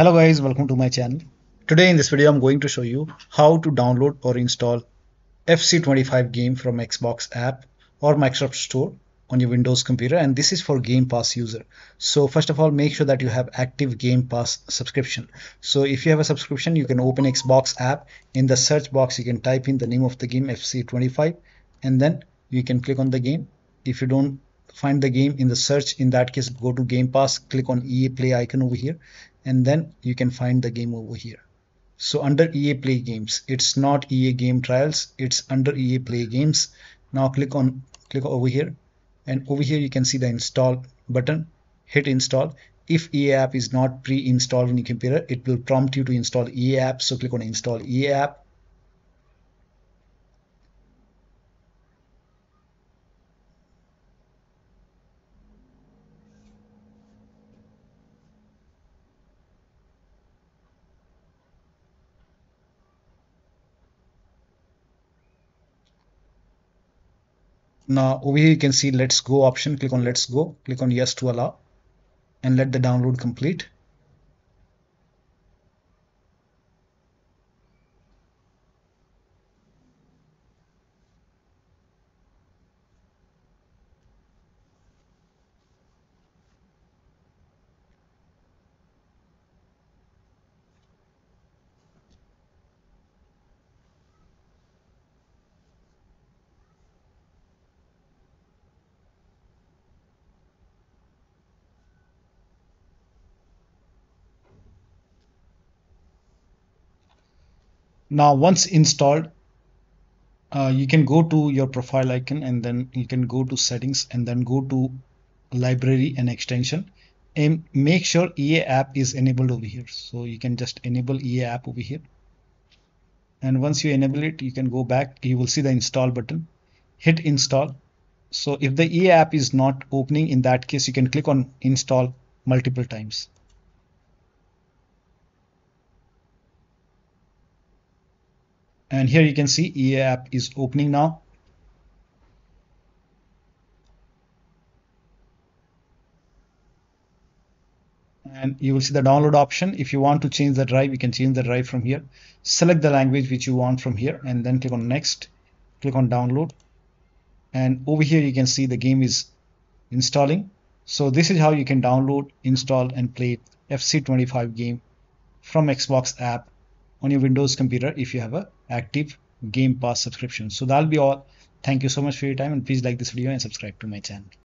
Hello guys, welcome to my channel. Today in this video I'm going to show you how to download or install FC25 game from Xbox app or Microsoft Store on your Windows computer and this is for Game Pass user. So first of all make sure that you have active Game Pass subscription. So if you have a subscription you can open Xbox app in the search box you can type in the name of the game FC25 and then you can click on the game. If you don't find the game in the search in that case go to game pass click on ea play icon over here and then you can find the game over here. So under ea play games it's not ea game trials it's under ea play games. Now click on click over here and over here you can see the install button. Hit install. If ea app is not pre-installed in your computer it will prompt you to install ea app. So click on install ea app Now over here you can see let's go option. Click on let's go. Click on yes to allow and let the download complete. Now once installed, uh, you can go to your profile icon and then you can go to settings and then go to library and extension and make sure EA app is enabled over here. So you can just enable EA app over here. And once you enable it, you can go back, you will see the install button, hit install. So if the EA app is not opening in that case, you can click on install multiple times. And here you can see EA app is opening now. And you will see the download option. If you want to change the drive you can change the drive from here. Select the language which you want from here and then click on next. Click on download. And over here you can see the game is installing. So this is how you can download install and play FC25 game from Xbox app on your Windows computer if you have a active Game Pass subscription. So that'll be all. Thank you so much for your time and please like this video and subscribe to my channel.